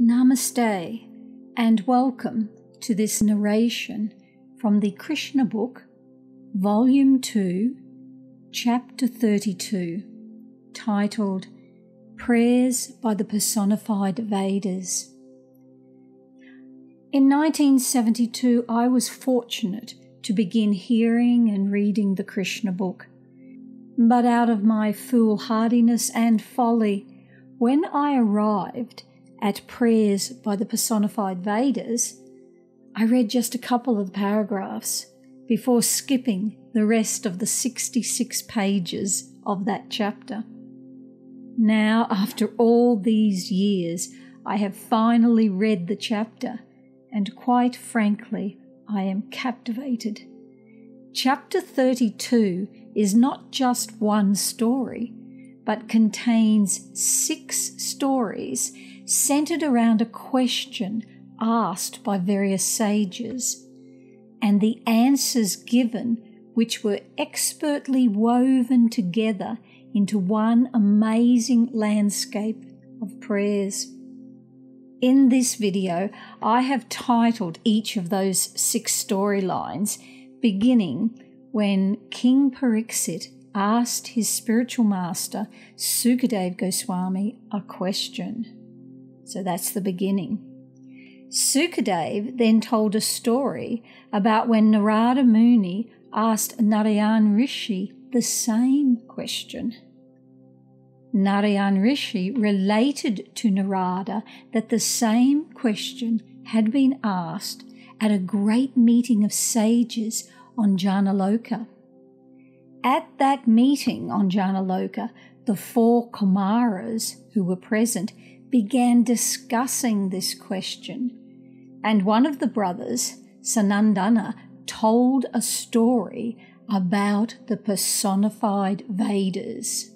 Namaste and welcome to this narration from the Krishna book, Volume 2, Chapter 32, titled Prayers by the Personified Vedas. In 1972, I was fortunate to begin hearing and reading the Krishna book. But out of my foolhardiness and folly, when I arrived at prayers by the personified Vedas, I read just a couple of paragraphs before skipping the rest of the 66 pages of that chapter. Now, after all these years, I have finally read the chapter, and quite frankly, I am captivated. Chapter 32 is not just one story, but contains six stories centered around a question asked by various sages, and the answers given, which were expertly woven together into one amazing landscape of prayers. In this video, I have titled each of those six storylines, beginning when King Pariksit asked his spiritual master, Sukadev Goswami, a question. So that's the beginning. Sukadev then told a story about when Narada Muni asked Narayan Rishi the same question. Narayan Rishi related to Narada that the same question had been asked at a great meeting of sages on Janaloka. At that meeting on Janaloka, the four Kumaras who were present began discussing this question, and one of the brothers, Sanandana, told a story about the personified Vedas.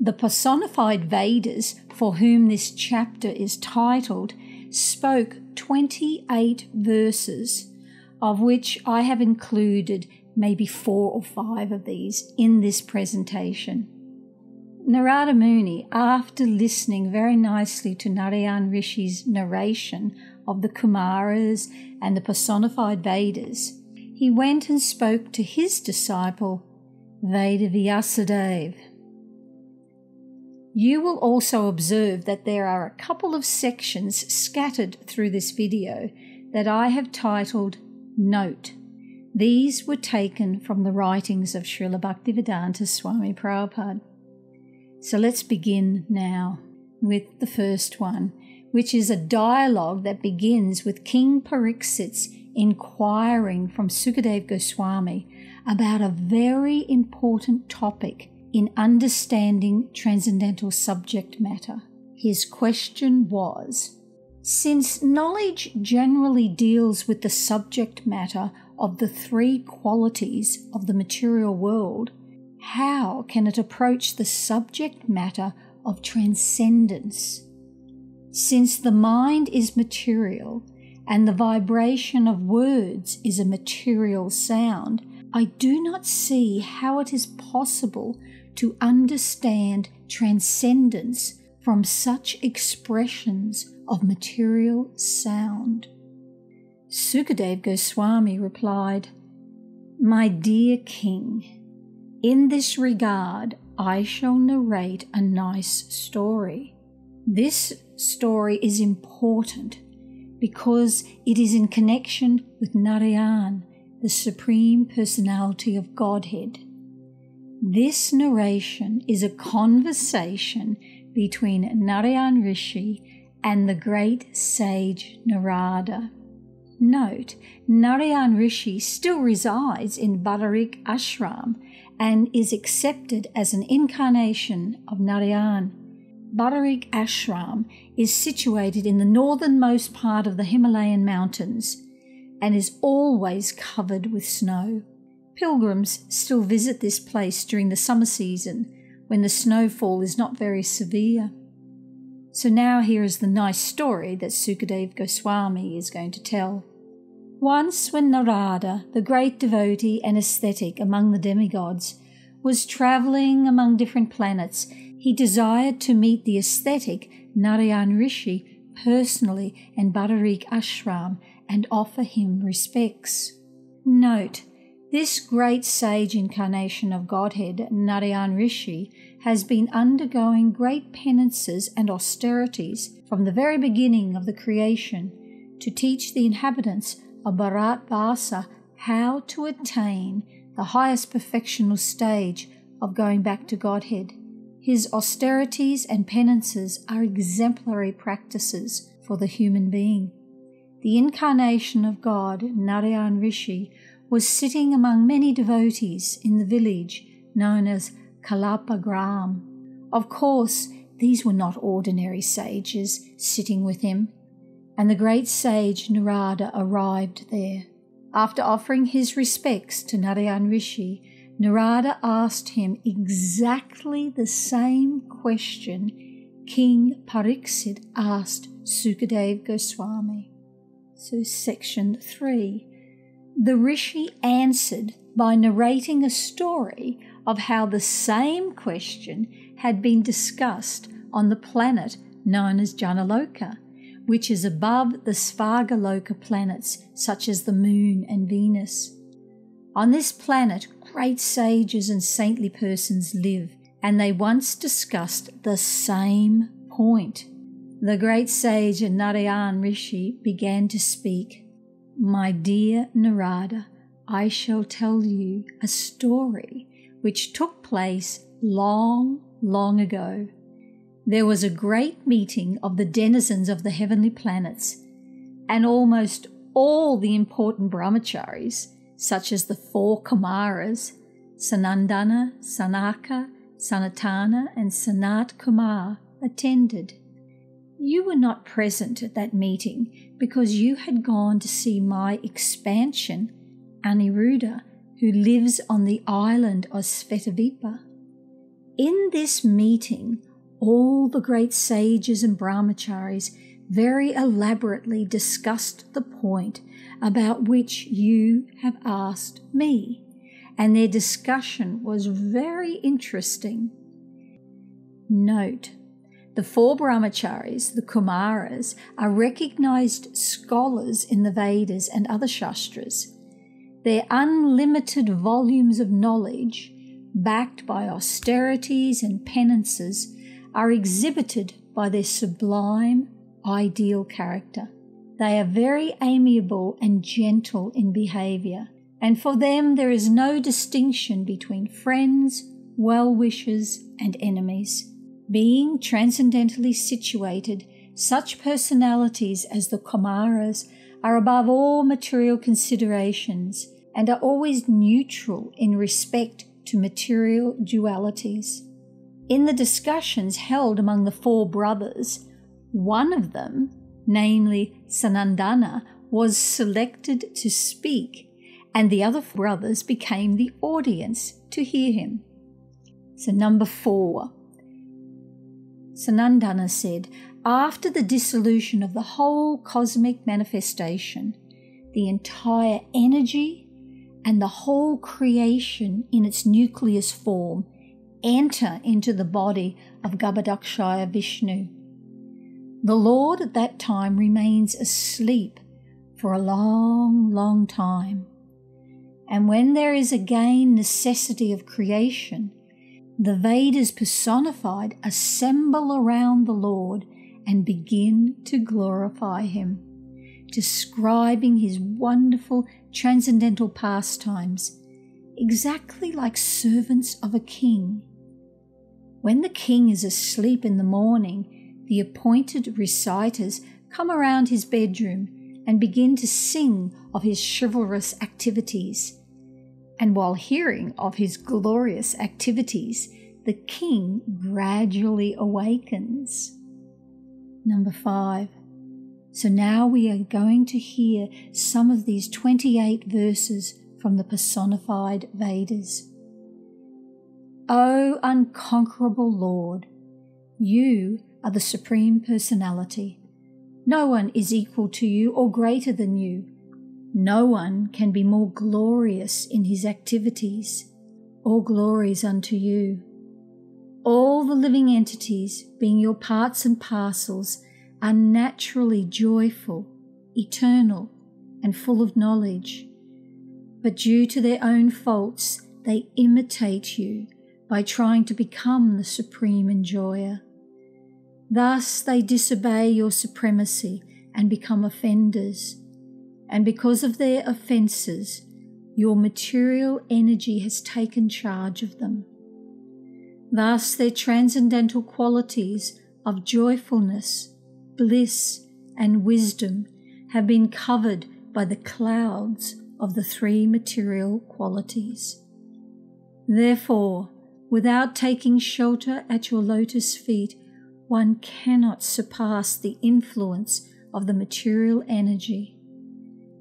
The personified Vedas, for whom this chapter is titled, spoke 28 verses, of which I have included maybe four or five of these in this presentation. Narada Muni, after listening very nicely to Narayan Rishi's narration of the Kumaras and the personified Vedas, he went and spoke to his disciple, Veda Vyasadeva. You will also observe that there are a couple of sections scattered through this video that I have titled Note. These were taken from the writings of Srila Bhaktivedanta Swami Prabhupada. So let's begin now with the first one, which is a dialogue that begins with King Parikshit's inquiring from Sukadev Goswami about a very important topic in understanding transcendental subject matter. His question was Since knowledge generally deals with the subject matter of the three qualities of the material world, how can it approach the subject matter of transcendence? Since the mind is material and the vibration of words is a material sound, I do not see how it is possible to understand transcendence from such expressions of material sound. Sukadev Goswami replied, My dear king, in this regard, I shall narrate a nice story. This story is important because it is in connection with Narayan, the Supreme Personality of Godhead. This narration is a conversation between Narayan Rishi and the great sage Narada. Note, Narayan Rishi still resides in Badarik Ashram and is accepted as an incarnation of Narayan. Badarik Ashram is situated in the northernmost part of the Himalayan mountains and is always covered with snow. Pilgrims still visit this place during the summer season when the snowfall is not very severe. So now here is the nice story that Sukadev Goswami is going to tell. Once, when Narada, the great devotee and ascetic among the demigods, was travelling among different planets, he desired to meet the ascetic Narayan Rishi personally in Badarik Ashram and offer him respects. Note, this great sage incarnation of Godhead, Narayan Rishi, has been undergoing great penances and austerities from the very beginning of the creation to teach the inhabitants of Bharat Vasa how to attain the highest perfectional stage of going back to Godhead. His austerities and penances are exemplary practices for the human being. The incarnation of God, Narayan Rishi, was sitting among many devotees in the village known as Kalapagram. Of course, these were not ordinary sages sitting with him, and the great sage Narada arrived there. After offering his respects to Narayan Rishi, Narada asked him exactly the same question King Pariksit asked Sukadev Goswami. So, section 3. The Rishi answered by narrating a story of how the same question had been discussed on the planet known as Janaloka which is above the Svargaloka planets such as the Moon and Venus. On this planet, great sages and saintly persons live, and they once discussed the same point. The great sage Narayan Rishi began to speak. My dear Narada, I shall tell you a story which took place long, long ago there was a great meeting of the denizens of the heavenly planets, and almost all the important brahmacharis, such as the four Kumaras, Sanandana, Sanaka, Sanatana, and Sanat Kumar, attended. You were not present at that meeting because you had gone to see my expansion, Aniruddha, who lives on the island of Svetadvipa. In this meeting, all the great sages and brahmacharis very elaborately discussed the point about which you have asked me, and their discussion was very interesting. Note the four brahmacharis, the Kumaras, are recognized scholars in the Vedas and other Shastras. Their unlimited volumes of knowledge, backed by austerities and penances, are exhibited by their sublime, ideal character. They are very amiable and gentle in behavior, and for them there is no distinction between friends, well wishers, and enemies. Being transcendently situated, such personalities as the Kumaras are above all material considerations and are always neutral in respect to material dualities. In the discussions held among the four brothers, one of them, namely Sanandana, was selected to speak, and the other brothers became the audience to hear him. So, number four. Sanandana said, After the dissolution of the whole cosmic manifestation, the entire energy and the whole creation in its nucleus form enter into the body of Garbhodakasayi Vishnu. The Lord at that time remains asleep for a long, long time. And when there is again necessity of creation, the Vedas personified assemble around the Lord and begin to glorify him, describing his wonderful transcendental pastimes, exactly like servants of a king when the king is asleep in the morning, the appointed reciters come around his bedroom and begin to sing of his chivalrous activities. And while hearing of his glorious activities, the king gradually awakens. Number five. So now we are going to hear some of these 28 verses from the personified Vedas. O unconquerable Lord, you are the Supreme Personality. No one is equal to you or greater than you. No one can be more glorious in his activities. All glories unto you. All the living entities, being your parts and parcels, are naturally joyful, eternal, and full of knowledge. But due to their own faults, they imitate you by trying to become the supreme enjoyer. Thus they disobey your supremacy and become offenders. And because of their offences, your material energy has taken charge of them. Thus, their transcendental qualities of joyfulness, bliss, and wisdom have been covered by the clouds of the three material qualities. Therefore, without taking shelter at your lotus feet, one cannot surpass the influence of the material energy.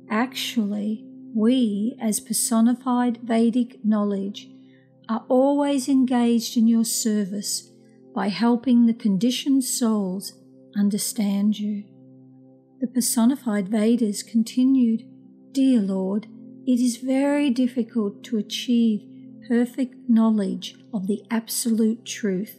Actually, we, as personified Vedic knowledge, are always engaged in your service by helping the conditioned souls understand you. The personified Vedas continued, Dear Lord, it is very difficult to achieve perfect knowledge of the absolute truth.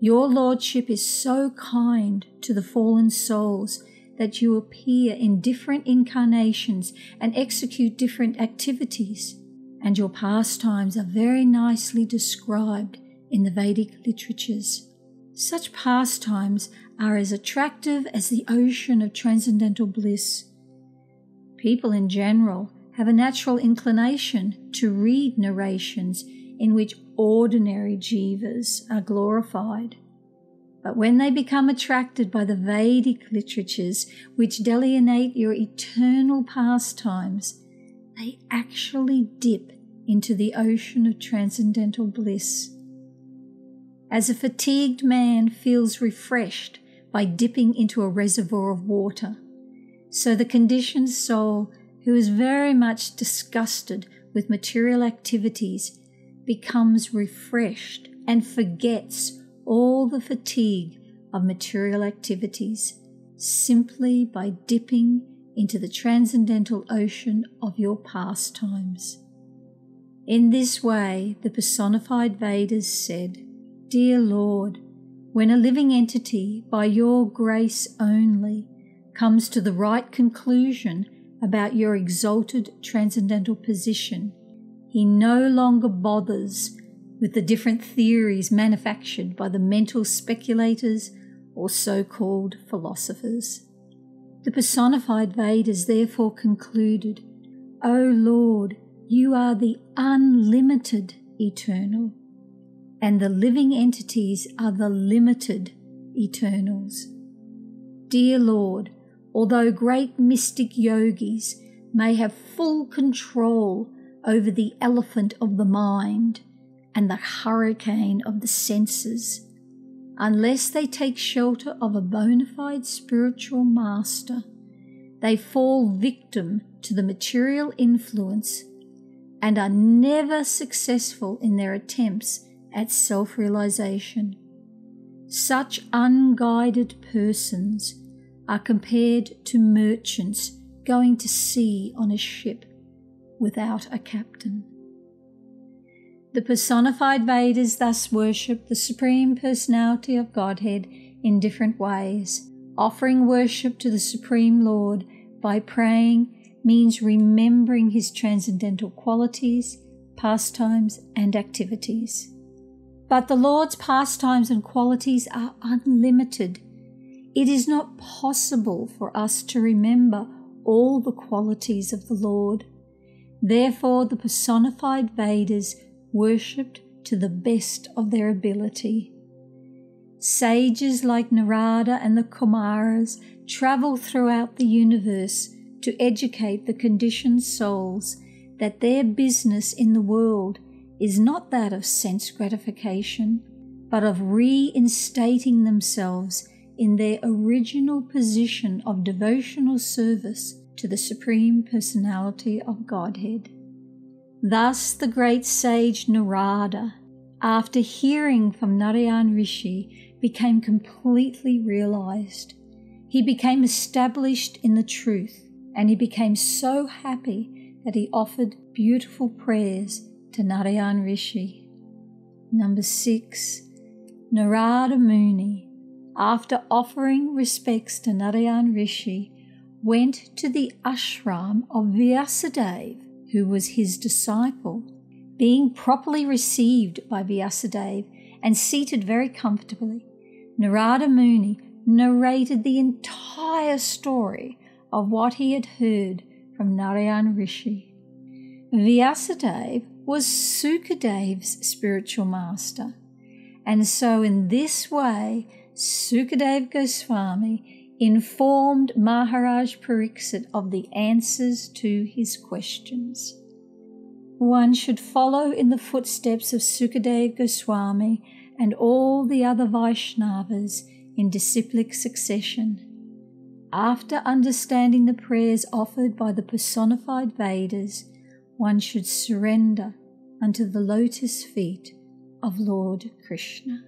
Your Lordship is so kind to the fallen souls that you appear in different incarnations and execute different activities, and your pastimes are very nicely described in the Vedic literatures. Such pastimes are as attractive as the ocean of transcendental bliss. People in general have a natural inclination to read narrations in which ordinary jivas are glorified. But when they become attracted by the Vedic literatures which delineate your eternal pastimes, they actually dip into the ocean of transcendental bliss. As a fatigued man feels refreshed by dipping into a reservoir of water, so the conditioned soul, who is very much disgusted with material activities, becomes refreshed and forgets all the fatigue of material activities simply by dipping into the transcendental ocean of your pastimes. In this way, the personified Vedas said, Dear Lord, when a living entity, by your grace only, comes to the right conclusion about your exalted transcendental position, he no longer bothers with the different theories manufactured by the mental speculators or so called philosophers. The personified Vedas therefore concluded, O Lord, you are the unlimited eternal, and the living entities are the limited eternals. Dear Lord, although great mystic yogis may have full control over the elephant of the mind, and the hurricane of the senses, unless they take shelter of a bona fide spiritual master, they fall victim to the material influence and are never successful in their attempts at self realization. Such unguided persons are compared to merchants going to sea on a ship without a captain. The personified Vedas thus worship the Supreme Personality of Godhead in different ways. Offering worship to the Supreme Lord by praying means remembering his transcendental qualities, pastimes, and activities. But the Lord's pastimes and qualities are unlimited. It is not possible for us to remember all the qualities of the Lord. Therefore, the personified Vedas worshipped to the best of their ability. Sages like Narada and the Kumaras travel throughout the universe to educate the conditioned souls that their business in the world is not that of sense gratification, but of reinstating themselves in their original position of devotional service to the Supreme Personality of Godhead. Thus, the great sage Narada, after hearing from Narayan Rishi, became completely realized. He became established in the truth, and he became so happy that he offered beautiful prayers to Narayan Rishi. Number six, Narada Muni, after offering respects to Narayan Rishi, went to the ashram of Vyasadeva, who was his disciple. Being properly received by Vyasadeva and seated very comfortably, Narada Muni narrated the entire story of what he had heard from Narayan Rishi. Vyasadeva was Sukadev's spiritual master, and so in this way, Sukadev Goswami informed Maharaj Pariksit of the answers to his questions. One should follow in the footsteps of Sukadev Goswami and all the other Vaishnavas in disciplic succession. After understanding the prayers offered by the personified Vedas, one should surrender unto the lotus feet of Lord Krishna.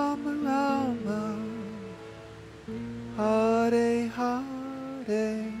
Hare Hare.